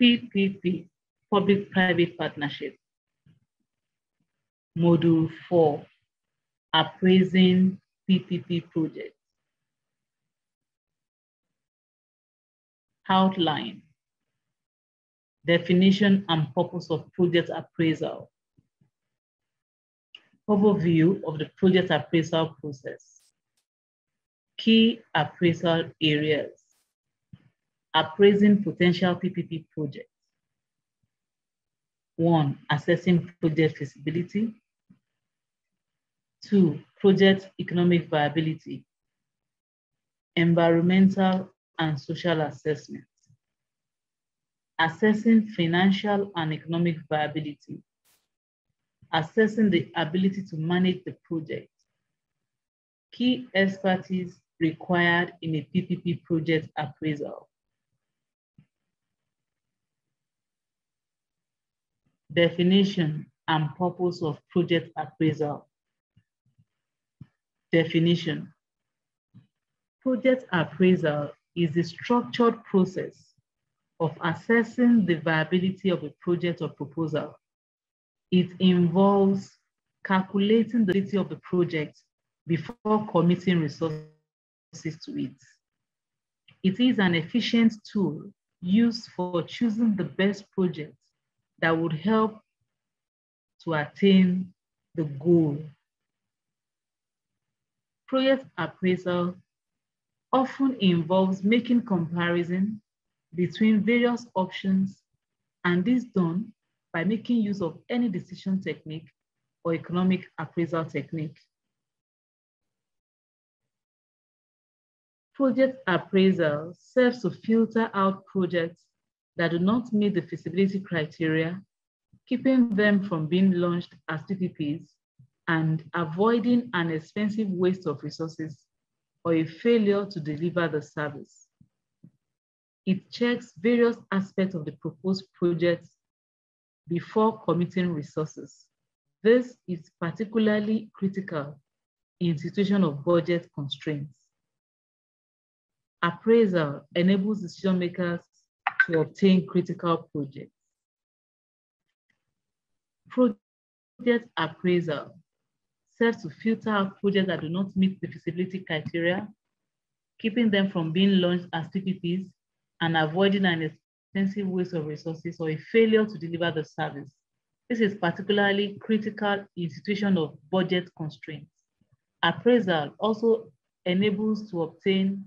PPP, public-private partnership. Module four, appraising PPP projects. Outline, definition and purpose of project appraisal. Overview of the project appraisal process. Key appraisal areas. Appraising potential PPP projects. One, assessing project feasibility. Two, project economic viability. Environmental and social assessment. Assessing financial and economic viability. Assessing the ability to manage the project. Key expertise required in a PPP project appraisal. Definition and purpose of project appraisal. Definition. Project appraisal is a structured process of assessing the viability of a project or proposal. It involves calculating the ability of the project before committing resources to it. It is an efficient tool used for choosing the best project that would help to attain the goal. Project appraisal often involves making comparison between various options and this done by making use of any decision technique or economic appraisal technique. Project appraisal serves to filter out projects that do not meet the feasibility criteria, keeping them from being launched as PPPs and avoiding an expensive waste of resources or a failure to deliver the service. It checks various aspects of the proposed project before committing resources. This is particularly critical in situation of budget constraints. Appraisal enables decision makers to obtain critical projects. Project appraisal serves to filter projects that do not meet the feasibility criteria, keeping them from being launched as PPPs and avoiding an expensive waste of resources or a failure to deliver the service. This is particularly critical in situation of budget constraints. Appraisal also enables to obtain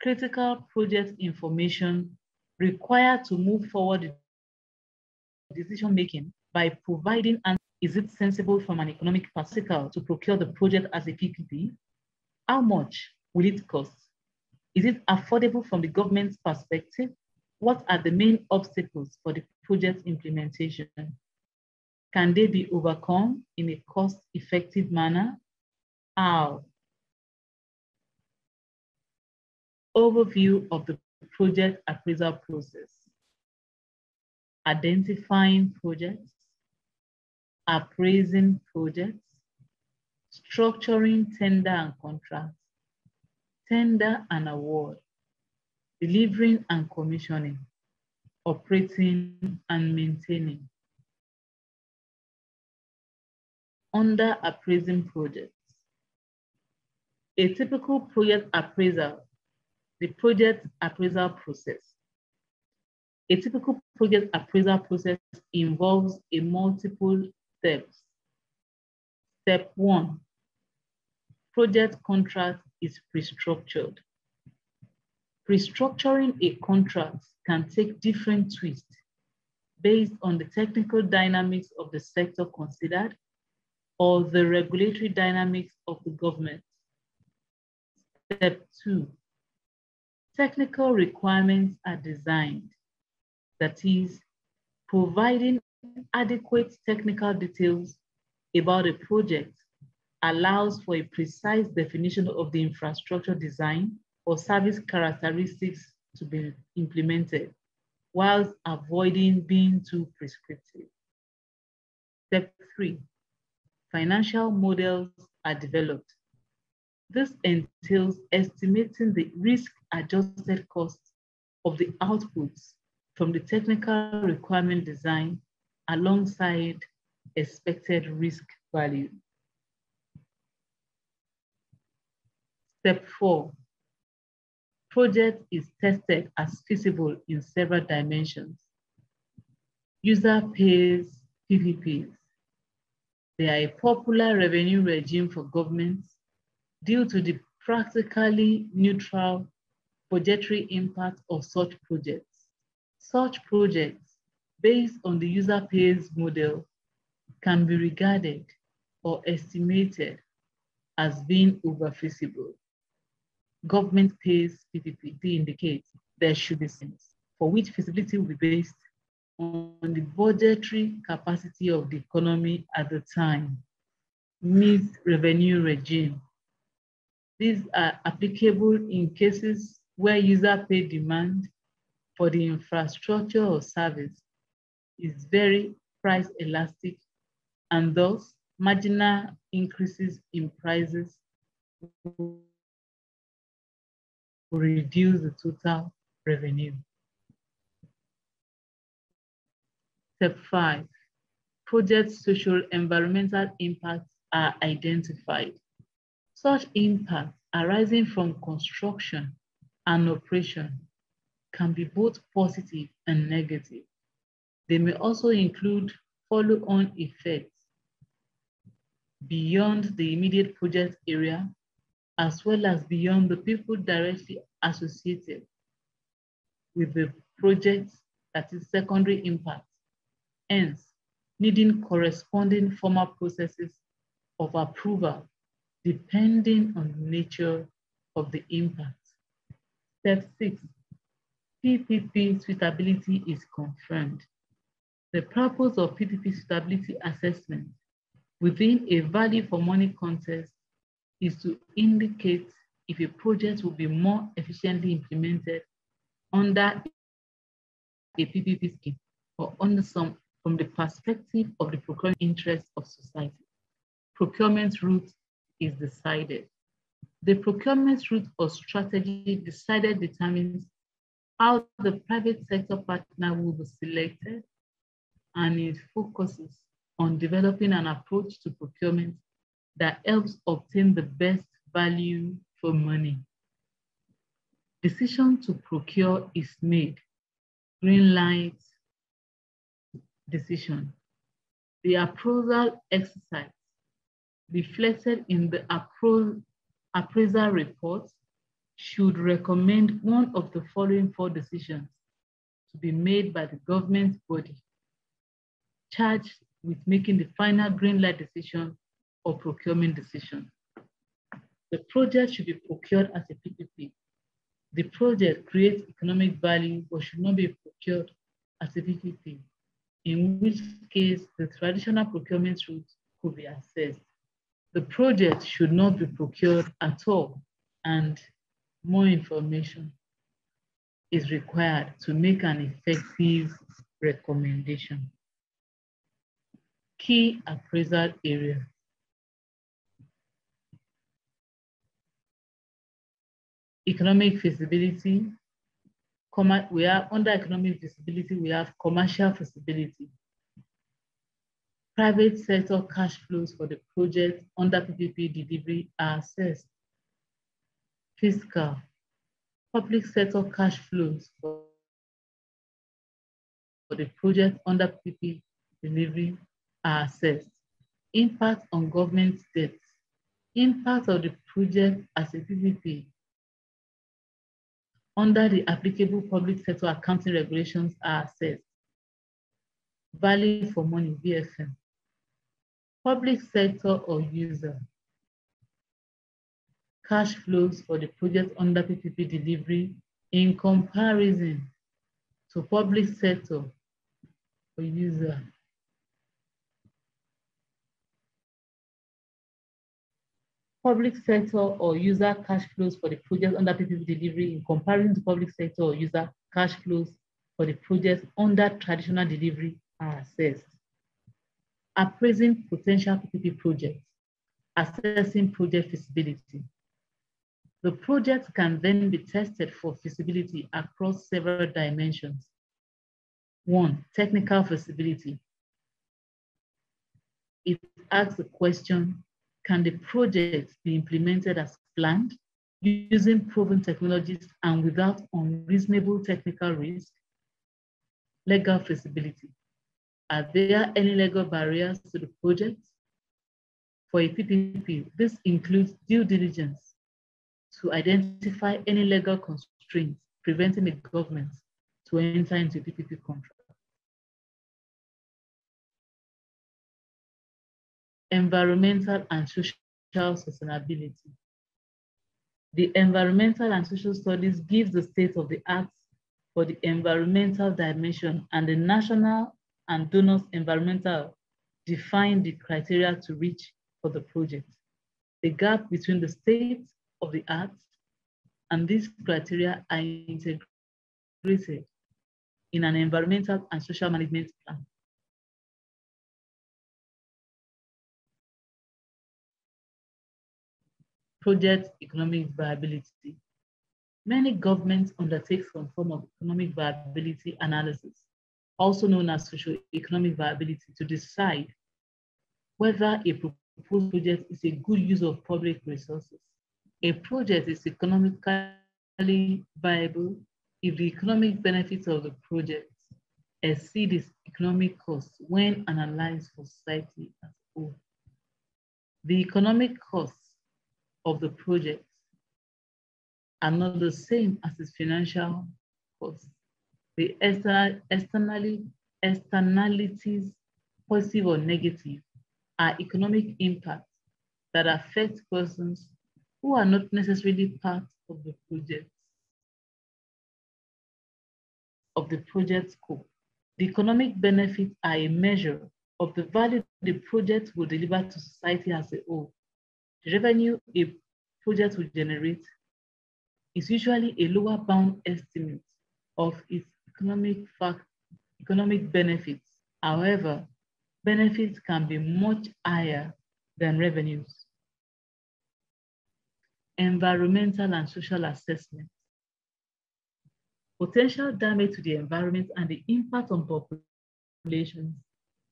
critical project information required to move forward decision making by providing an is it sensible from an economic perspective to procure the project as a PPP? How much will it cost? Is it affordable from the government's perspective? What are the main obstacles for the project implementation? Can they be overcome in a cost-effective manner? How? Overview of the project appraisal process. Identifying projects, appraising projects, structuring tender and contracts, tender and award, delivering and commissioning, operating and maintaining. Under appraising projects, a typical project appraisal the project appraisal process. A typical project appraisal process involves a multiple steps. Step one, project contract is pre-structured. Pre-structuring a contract can take different twists based on the technical dynamics of the sector considered or the regulatory dynamics of the government. Step two, technical requirements are designed, that is, providing adequate technical details about a project allows for a precise definition of the infrastructure design or service characteristics to be implemented, whilst avoiding being too prescriptive. Step three, financial models are developed this entails estimating the risk-adjusted costs of the outputs from the technical requirement design alongside expected risk value. Step four, project is tested as feasible in several dimensions. User pays PPPs. They are a popular revenue regime for governments due to the practically neutral budgetary impact of such projects. Such projects, based on the user pays model, can be regarded or estimated as being over feasible. Government pays PPP indicates there should be sense for which feasibility will be based on the budgetary capacity of the economy at the time, means revenue regime. These are applicable in cases where user pay demand for the infrastructure or service is very price elastic and thus marginal increases in prices will reduce the total revenue. Step five, project social environmental impacts are identified. Such impacts arising from construction and operation can be both positive and negative. They may also include follow-on effects beyond the immediate project area, as well as beyond the people directly associated with the project that is secondary impact, hence needing corresponding formal processes of approval depending on the nature of the impact. Step six, PPP suitability is confirmed. The purpose of PPP suitability assessment within a value for money context is to indicate if a project will be more efficiently implemented under a PPP scheme or under some from the perspective of the procurement interests of society. Procurement route is decided. The procurement route or strategy decided determines how the private sector partner will be selected and it focuses on developing an approach to procurement that helps obtain the best value for money. Decision to procure is made. Green light decision. The appraisal exercise reflected in the appraisal report should recommend one of the following four decisions to be made by the government body charged with making the final green light decision or procurement decision. The project should be procured as a PPP. The project creates economic value but should not be procured as a PPP, in which case the traditional procurement route could be assessed. The project should not be procured at all and more information is required to make an effective recommendation key appraisal area. Economic feasibility, we are under economic feasibility, we have commercial feasibility. Private sector cash flows for the project under PPP delivery are assessed. Fiscal, public sector cash flows for the project under PPP delivery are assessed. Impact on government debt. Impact of the project as a PPP under the applicable public sector accounting regulations are assessed. Value for money, VFM. Public sector or user. Cash flows for the project under PPP delivery in comparison to public sector or user. public sector or user cash flows for the project under PPP delivery in comparison to public sector or user cash flows for the project under traditional delivery are assessed. Appraising potential PPP projects, assessing project feasibility. The project can then be tested for feasibility across several dimensions. One, technical feasibility. It asks the question, can the project be implemented as planned using proven technologies and without unreasonable technical risk? Legal feasibility. Are there any legal barriers to the project? For a PPP, this includes due diligence to identify any legal constraints preventing the government to enter into PPP contract. Environmental and social sustainability. The environmental and social studies gives the state of the art for the environmental dimension and the national and donors environmental define the criteria to reach for the project. The gap between the state of the art and these criteria are integrated in an environmental and social management plan. Project economic viability. Many governments undertake some form of economic viability analysis, also known as socio-economic viability, to decide whether a proposed project is a good use of public resources. A project is economically viable if the economic benefits of the project exceed its economic costs when analyzed for society as a whole. The economic costs of the project are not the same as its financial costs. The external, externalities, positive or negative, are economic impacts that affect persons who are not necessarily part of the project of the project scope. The economic benefits are a measure of the value the project will deliver to society as a whole. The revenue a project will generate is usually a lower bound estimate of its economic fact, economic benefits. However, benefits can be much higher than revenues. Environmental and social assessment potential damage to the environment and the impact on populations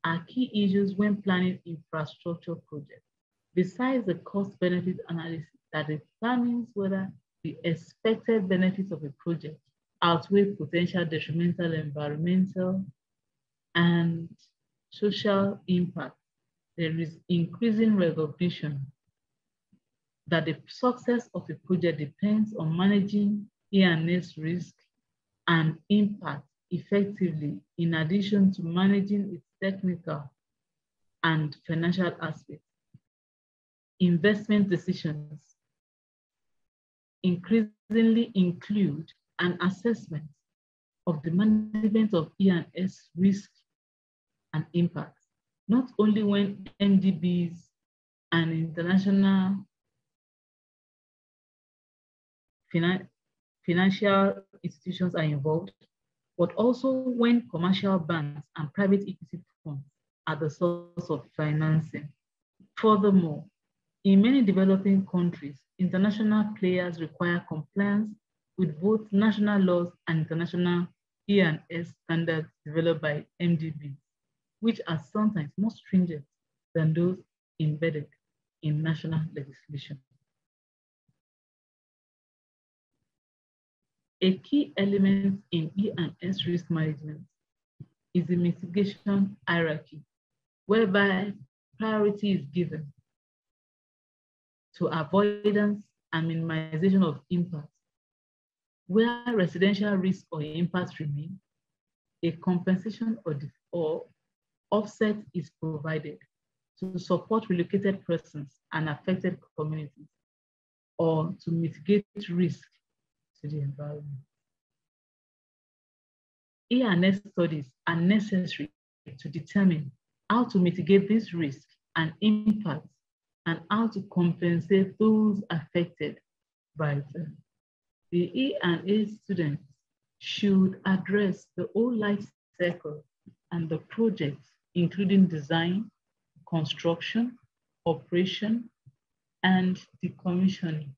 are key issues when planning infrastructure projects. Besides the cost benefit analysis that determines whether the expected benefits of a project outweigh potential detrimental environmental and social impact, there is increasing recognition that the success of a project depends on managing E&S risk and impact effectively in addition to managing its technical and financial aspects. Investment decisions increasingly include an assessment of the management of E&S risk and impact, not only when MDBs and international finan financial institutions are involved, but also when commercial banks and private equity funds are the source of financing. Furthermore, in many developing countries, international players require compliance with both national laws and international E&S standards developed by MDB, which are sometimes more stringent than those embedded in national legislation. A key element in E&S risk management is the mitigation hierarchy, whereby priority is given to avoidance and minimization of impact. Where residential risk or impact remain, a compensation or, or offset is provided to support relocated persons and affected communities or to mitigate risk to the environment. E&S studies are necessary to determine how to mitigate this risk and impact and how to compensate those affected by them. The E&A students should address the whole life cycle and the project, including design, construction, operation, and decommissioning.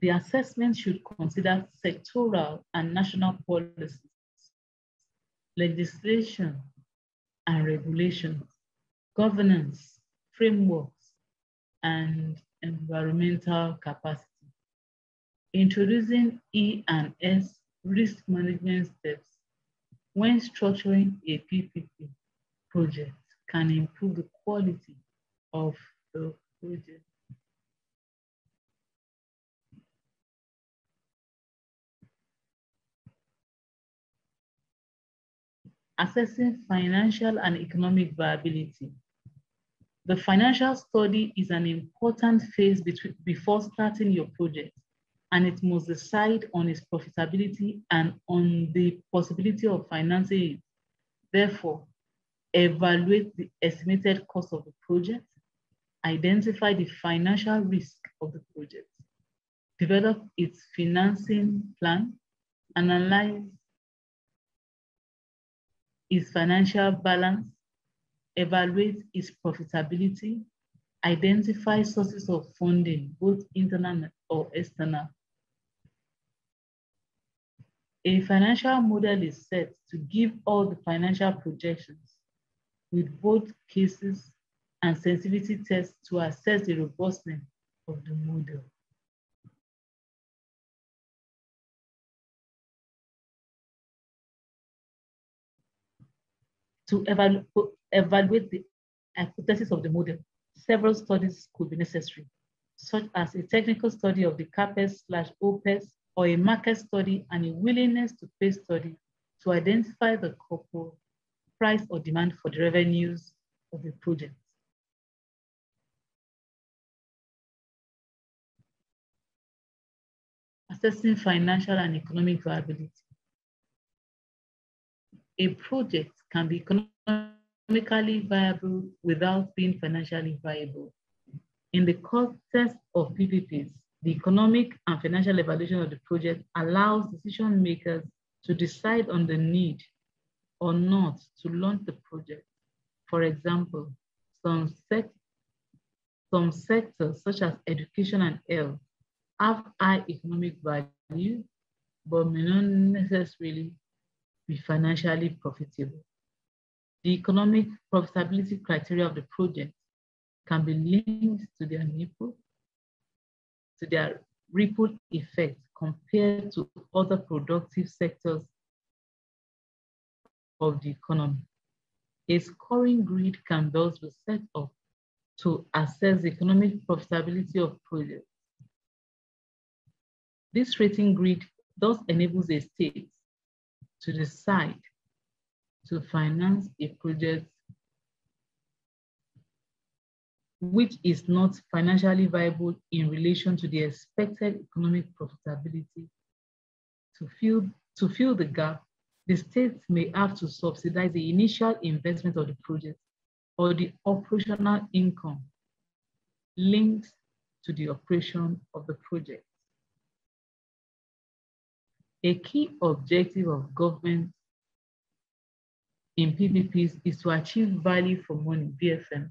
The assessment should consider sectoral and national policies, legislation and regulations, governance, frameworks, and environmental capacity. Introducing E and S risk management steps when structuring a PPP project can improve the quality of the project. Assessing financial and economic viability. The financial study is an important phase between, before starting your project, and it must decide on its profitability and on the possibility of financing it. Therefore, evaluate the estimated cost of the project, identify the financial risk of the project, develop its financing plan, analyze its financial balance, evaluate its profitability, identify sources of funding, both internal or external. A financial model is set to give all the financial projections with both cases and sensitivity tests to assess the robustness of the model. To evalu evaluate the hypothesis of the model, several studies could be necessary, such as a technical study of the CAPEX slash OPEX or a market study and a willingness to pay study to identify the couple price or demand for the revenues of the project. Assessing financial and economic viability. A project can be economically viable without being financially viable. In the context of PPPs, the economic and financial evaluation of the project allows decision makers to decide on the need or not to launch the project. For example, some, sec some sectors such as education and health have high economic value, but may not necessarily be financially profitable. The economic profitability criteria of the project can be linked to their nipple, to their ripple effect compared to other productive sectors of the economy. A scoring grid can thus be set up to assess the economic profitability of projects. This rating grid thus enables a state to decide to finance a project which is not financially viable in relation to the expected economic profitability. To fill, to fill the gap, the state may have to subsidize the initial investment of the project or the operational income linked to the operation of the project. A key objective of government in PPPs is to achieve value for money, VFM.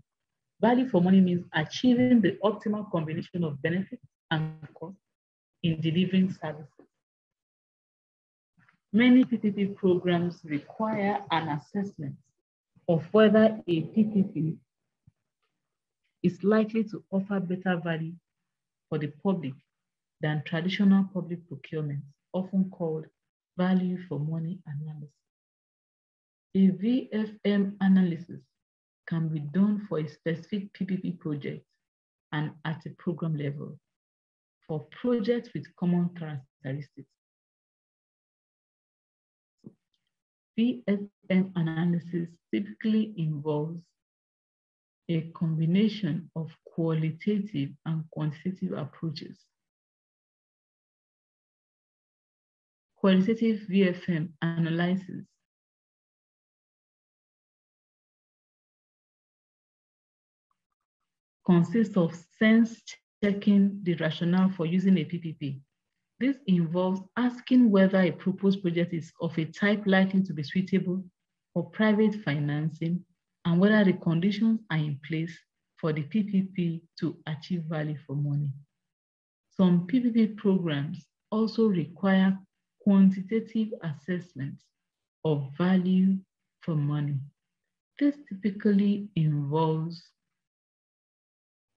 Value for money means achieving the optimal combination of benefits and cost in delivering services. Many PPP programs require an assessment of whether a PPP is likely to offer better value for the public than traditional public procurements, often called value for money analysis. A VFM analysis can be done for a specific PPP project and at a program level for projects with common characteristics. VFM analysis typically involves a combination of qualitative and quantitative approaches. Qualitative VFM analysis consists of sense checking the rationale for using a PPP. This involves asking whether a proposed project is of a type likely to be suitable for private financing and whether the conditions are in place for the PPP to achieve value for money. Some PPP programs also require quantitative assessment of value for money. This typically involves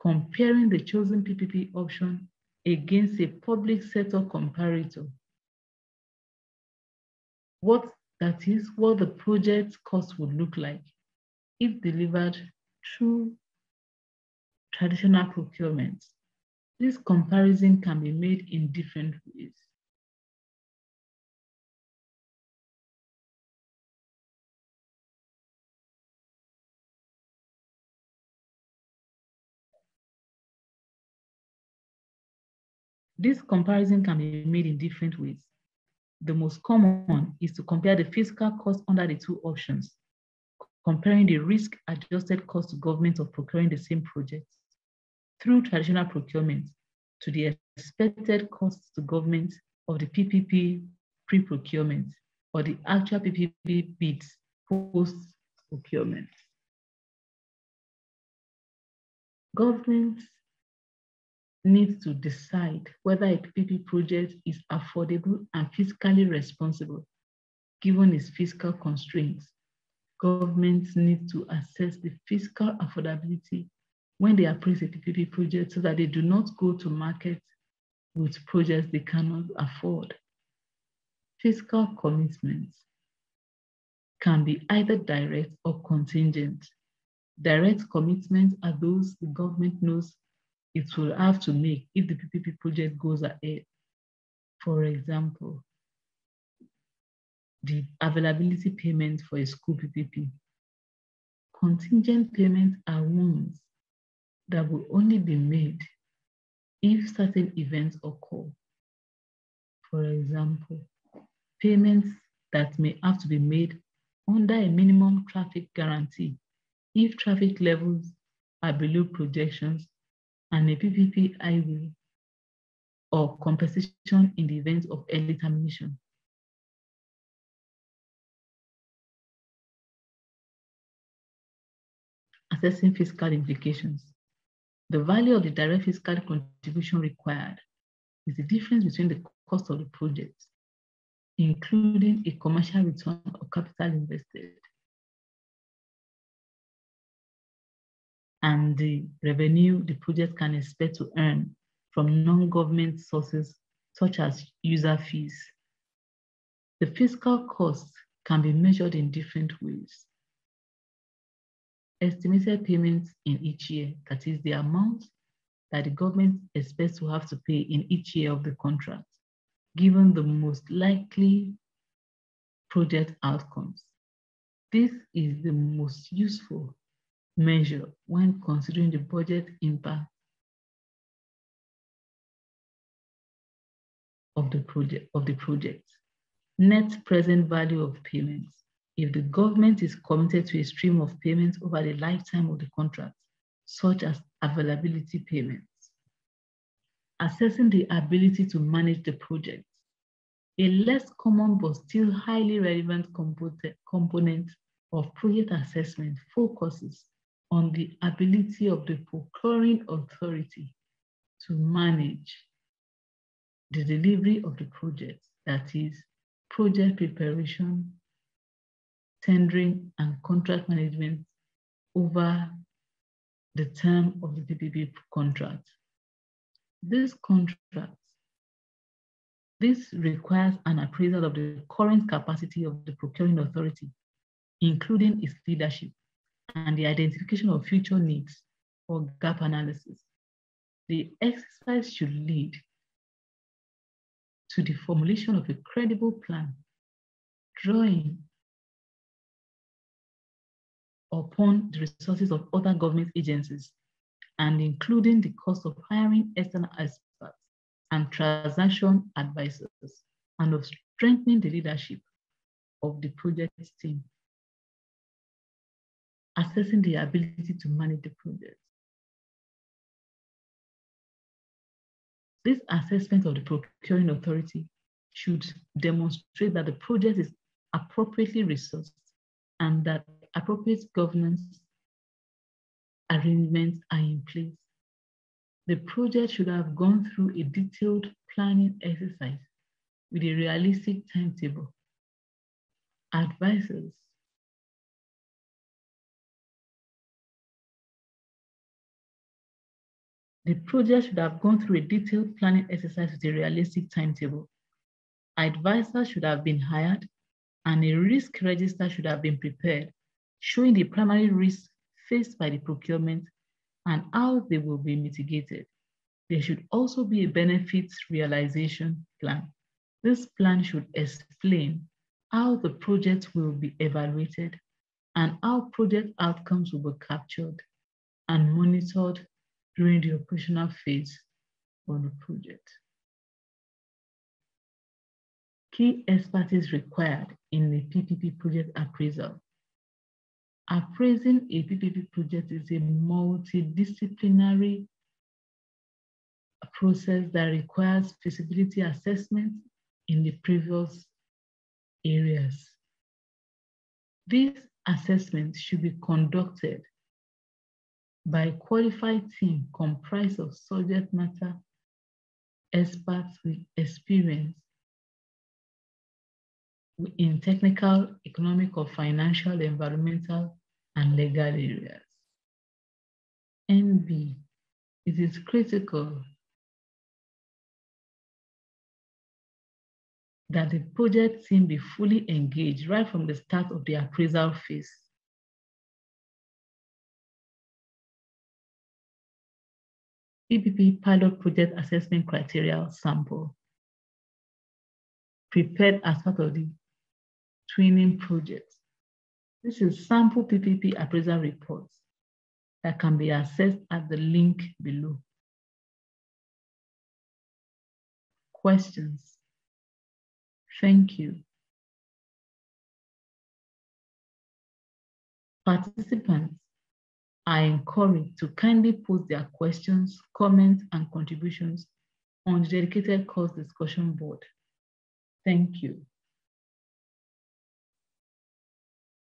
comparing the chosen PPP option against a public sector comparator. What that is, what the project cost would look like if delivered through traditional procurement. This comparison can be made in different ways. This comparison can be made in different ways. The most common is to compare the fiscal cost under the two options, comparing the risk-adjusted cost to government of procuring the same project through traditional procurement to the expected costs to government of the PPP pre-procurement or the actual PPP bids post-procurement. Governments needs to decide whether a PPP project is affordable and fiscally responsible, given its fiscal constraints. Governments need to assess the fiscal affordability when they appraise a PPP project so that they do not go to market with projects they cannot afford. Fiscal commitments can be either direct or contingent. Direct commitments are those the government knows it will have to make if the PPP project goes ahead. For example, the availability payment for a school PPP. Contingent payments are ones that will only be made if certain events occur. For example, payments that may have to be made under a minimum traffic guarantee if traffic levels are below projections and a PPP highway or compensation in the event of early termination. Assessing fiscal implications. The value of the direct fiscal contribution required is the difference between the cost of the project, including a commercial return of capital invested and the revenue the project can expect to earn from non-government sources such as user fees. The fiscal costs can be measured in different ways. Estimated payments in each year, that is the amount that the government expects to have to pay in each year of the contract, given the most likely project outcomes. This is the most useful measure when considering the budget impact of the project of the project. Net present value of payments. If the government is committed to a stream of payments over the lifetime of the contract, such as availability payments. Assessing the ability to manage the project. A less common but still highly relevant component of project assessment focuses on the ability of the procuring authority to manage the delivery of the project, that is, project preparation, tendering, and contract management over the term of the PPP contract. This contract, this requires an appraisal of the current capacity of the procuring authority, including its leadership, and the identification of future needs for gap analysis. The exercise should lead to the formulation of a credible plan, drawing upon the resources of other government agencies and including the cost of hiring external experts and transaction advisors and of strengthening the leadership of the project team assessing the ability to manage the project. This assessment of the procuring authority should demonstrate that the project is appropriately resourced and that appropriate governance arrangements are in place. the project should have gone through a detailed planning exercise with a realistic timetable. Advisors The project should have gone through a detailed planning exercise with a realistic timetable. Advisors should have been hired and a risk register should have been prepared, showing the primary risks faced by the procurement and how they will be mitigated. There should also be a benefits realization plan. This plan should explain how the project will be evaluated and how project outcomes will be captured and monitored during the operational phase of the project. Key expertise required in the PPP project appraisal. Appraising a PPP project is a multidisciplinary process that requires feasibility assessment in the previous areas. These assessments should be conducted by qualified team comprised of subject matter experts with experience in technical, economic, or financial, environmental, and legal areas. NB, it is critical that the project team be fully engaged right from the start of the appraisal phase. PPP pilot project assessment criteria sample prepared as part of the twinning project. This is sample PPP appraisal reports that can be accessed at the link below. Questions? Thank you. Participants are encouraged to kindly post their questions, comments, and contributions on the dedicated course discussion board. Thank you.